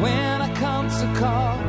when I come to call.